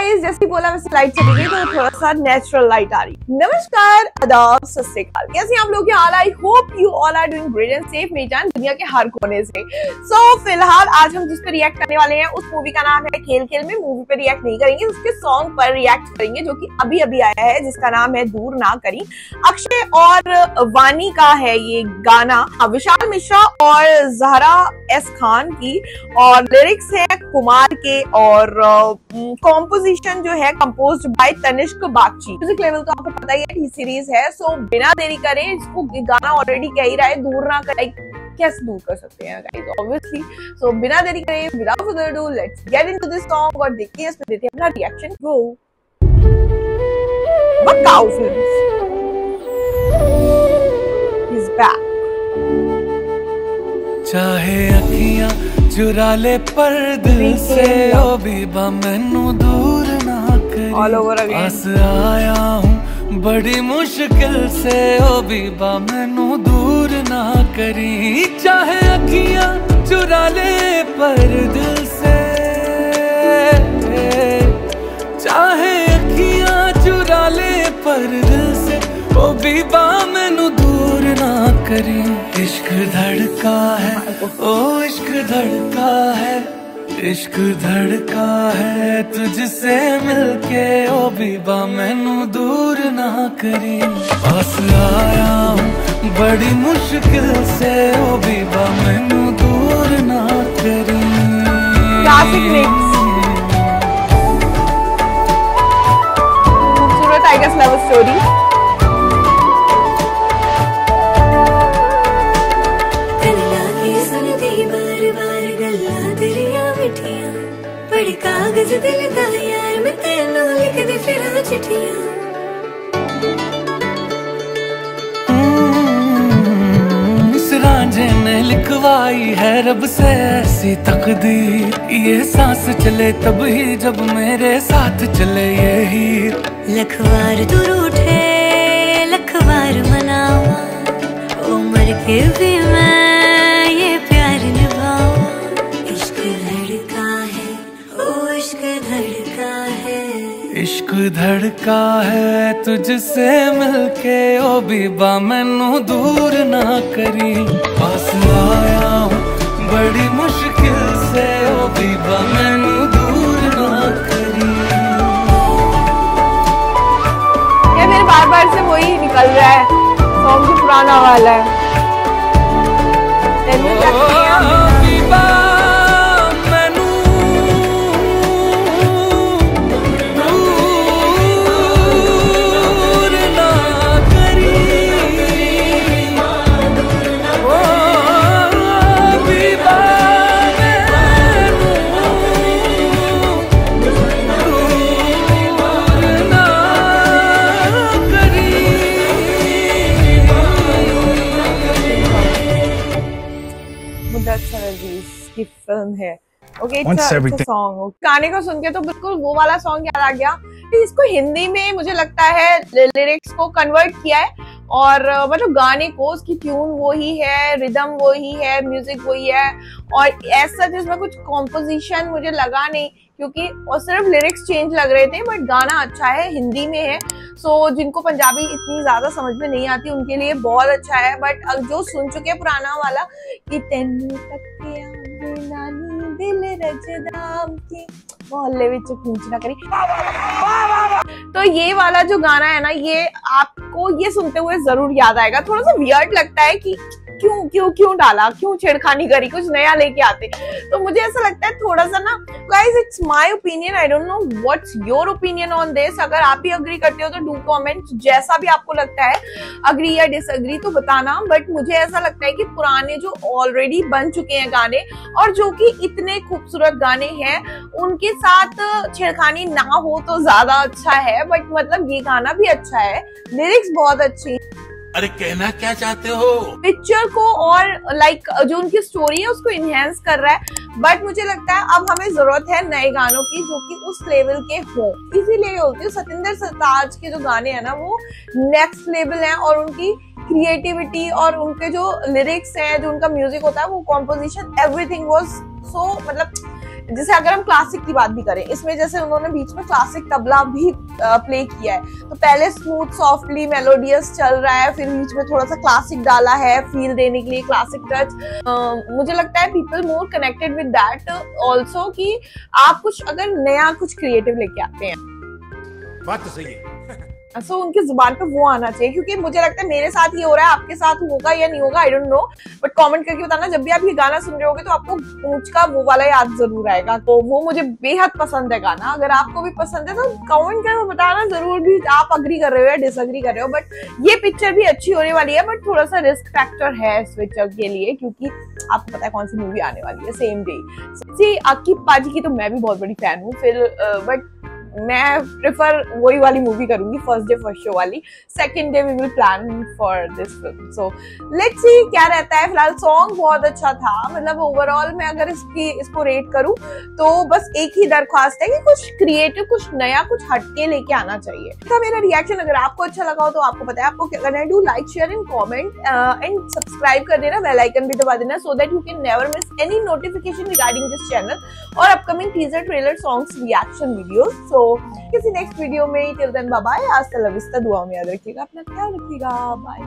Guys जैसे बोला वैसे लाइट चली गई तो थोड़ा सा नेचुरल लाइट आ रही नमस्कार आदाब सत कैसे आप लोग? I hope you all are doing great and safe मेरी जान दुनिया के हर कोने से। सो so, फ़िलहाल आज हम जिस पर रिएक्ट करने वाले हैं उस मूवी का नाम है खेल खेल में। मूवी पे रिएक्ट नहीं करेंगे उसके सॉन्ग पर रिएक्ट करेंगे जो की अभी अभी आया है जिसका नाम है दूर ना करी। अक्षय और वानी का है ये गाना। हाँ, विशाल मिश्रा और जहरा एस खान की और लिरिक्स है कुमार के और कॉम्पोजिशन जो है compose by Tanishk Bagchi music level तो आपको पता ही है सीरीज़ है सो बिना देरी करें इसको गाना ऑलरेडी कह ही रहा है दूर ना कर कैसे दूर कर सकते हैं गाइस ऑब्वियसली सो बिना देरी करें without further do let's get into this song और देखिए इसमें देते हैं अपना रिएक्शन. He's back. चाहे अखियाँ चुरा ले पर दिल से ओ बीबा मैनू दूर ना करी पास आया हूँ बड़ी मुश्किल से। ओ बीबा मैनू दूर ना करी। चाहे अखियाँ चुरा ले पर दिल से। चाहे अखियाँ चुरा ले पर दिल से। ओ बीबा मैनू दूर ना करी। इश्क धड़का है ओ इश्क धड़का है। इश्क धड़का है तुझसे मिलके, ओ बीबा मैनू दूर ना करी। पास आया हूँ बड़ी मुश्किल से, ओ बीबा मैनू दूर ना करी। खूबसूरत स्टोरी कागज़ दिल दा यार मैं तेनू लिख दे फिर चिट्ठियाँ। रांझे ने लिखवाई है रब से ऐसी तकदीर। ये सांस चले तब ही जब मेरे साथ चले ये हीर। लखवार तू रूठे लखवार मनावा उम्र के भी मैं इश्क धड़का है तुझसे मिलके ओ बीबा मैनू दूर ना करी पास आया हूँ बड़ी मुश्किल से ओ बीबा मैनू दूर ना करी ये मेरे बार बार से वही निकल रहा है सॉन्ग भी पुराना वाला है की फ़िल्म है। ओके सॉन्ग गाने को सुन के तो बिल्कुल वो वाला सॉन्ग याद आ गया। इसको हिंदी में मुझे लगता है लिरिक्स को कन्वर्ट किया है। और मतलब गाने को उसकी ट्यून वो ही है रिदम वो ही है म्यूज़िक वही है और ऐसा जिसमें कुछ कॉम्पोजिशन मुझे लगा नहीं क्योंकि और सिर्फ़ लिरिक्स चेंज लग रहे थे बट गाना अच्छा है हिंदी में है। सो so, जिनको पंजाबी इतनी ज़्यादा समझ में नहीं आती उनके लिए बहुत अच्छा है। बट जो सुन चुके पुराना वाला कि तेन दिल की। मोहल्ले खींचना करी। तो ये वाला जो गाना है ना ये आपको ये सुनते हुए ज़रूर याद आएगा। थोड़ा सा वियर्ड लगता है कि क्यों क्यों क्यों डाला? क्यों छेड़खानी करी? कुछ नया लेके आते। तो मुझे ऐसा लगता है थोड़ा सा ना guys it's my opinion I don't know what's your opinion on this अगर आप ही अग्री करते हो तो डू कॉमेंट जैसा भी आपको लगता है अग्री या डिसअग्री तो बताना. बट मुझे ऐसा लगता है कि पुराने जो ऑलरेडी बन चुके हैं गाने और जो कि इतने खूबसूरत गाने हैं, उनके साथ छेड़खानी ना हो तो ज़्यादा अच्छा है. बट मतलब ये गाना भी अच्छा है. लिरिक्स बहुत अच्छी अरे कहना क्या चाहते हो? पिक्चर को और लाइक like, जो उनकी स्टोरी है उसको इनहेंस कर रहा है। बट मुझे लगता है अब हमें ज़रूरत है नए गानों की जो कि उस लेवल के हो। इसीलिए होती है सतिंदर सरताज के जो गाने हैं ना वो नेक्स्ट लेवल हैं और उनकी क्रिएटिविटी और उनके जो लिरिक्स हैं जो उनका म्यूज़िक होता है वो कॉम्पोजिशन एवरीथिंग वॉज़ सो मतलब जैसे अगर हम क्लासिक की बात भी करें इसमें जैसे उन्होंने बीच में क्लासिक तबला भी प्ले किया है। तो पहले स्मूथ सॉफ्टली मेलोडियस चल रहा है, फिर बीच में थोड़ा सा क्लासिक डाला है फील देने के लिए क्लासिक टच मुझे लगता है people more connected with that also कि आप कुछ, अगर नया कुछ क्रिएटिव लेके आते हैं। बात तो सही है। सो so, उनकी ज़ुबान पे वो आना चाहिए क्योंकि मुझे लगता है मेरे साथ ये हो रहा है आपके साथ होगा या नहीं होगा I don't know but comment करके बताना जब भी आप ये गाना सुन रहे होगे तो आपको पूछ का वो वाला याद ज़रूर आएगा। तो वो मुझे बेहद पसंद है गाना। अगर आपको भी पसंद है तो कमेंट करके बताना ज़रूर भी आप अग्री कर रहे हो या डिसअग्री कर रहे हो बट ये पिक्चर भी अच्छी होने वाली है बट थोड़ा सा रिस्क फैक्टर है इस पिक्चर के लिए क्योंकि आपको पता है कौन सी मूवी आने वाली है सेम डे सी अक्की पाजी की तो मैं भी बहुत बड़ी फ़ैन हूँ फिर बट मैं प्रेफर वही वाली मूवी करूँगी फ़र्स्ट डे फ़र्स्ट शो वाली। Second day we will plan for this film so let's see क्या रहता है। फ़िलहाल सॉन्ग बहुत अच्छा था। मतलब ओवरऑल मैं अगर इसकी, इसको रेट करूँ तो बस एक ही दरख्वास्त है कि कुछ क्रिएटिव कुछ नया, कुछ हटके लेके आना चाहिए। था मेरा रिएक्शन अगर आपको अच्छा लगा हो तो आपको पता है, आपको क्या करना है do like share and comment and subscribe कर देना बेल आइकन भी दबा देना so that you can never miss any notification regarding this channel और upcoming teaser trailer songs reaction videos so तो किसी नेक्स्ट वीडियो में टिल देन बाय आज तक। विस्ता दुआ में याद रखिएगा। अपना ख्याल रखिएगा। बाय